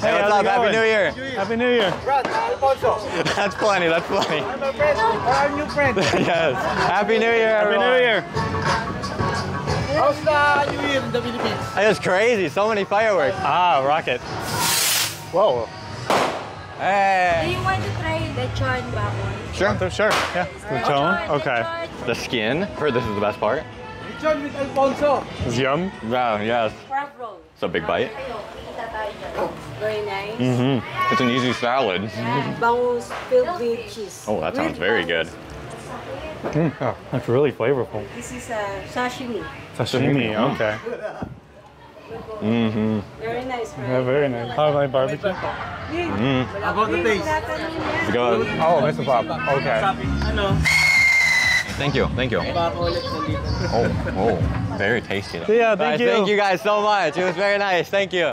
Hey, what's up? Happy? New Year. Happy New Year. Brad, Alfonso. That's plenty. That's plenty. I'm a friend. Or our new friend. yes. Happy New Year, Happy everyone. New Year. How's the New Year in the Philippines? It's crazy. So many fireworks. Ah, rocket. Whoa. Hey. Do you want to try lechon baboy? Sure. So sure. Yeah. The tone. Lechon, Okay. lechon. The skin. Heard this is the best part. John with Alfonso. It's yum. Wow. Yes. Crab. It's a big bite. Very nice. Mm-hmm. It's an easy salad. Bangus filled with cheese. Oh, that sounds With very bangus. good. Mm, oh, that's really flavorful. This is a sashimi. Sashimi. Okay. Mm-hmm. Very nice, right? Yeah, very nice. How my barbecue? Mm. About the taste. It's good. Oh, Mr. Pop. Okay. Ano? Thank you. Thank you. Baka ulit nandito. Oh, oh, very tasty. Though. Yeah, thank Guys, you. Thank you guys so much. It was very nice. Thank you.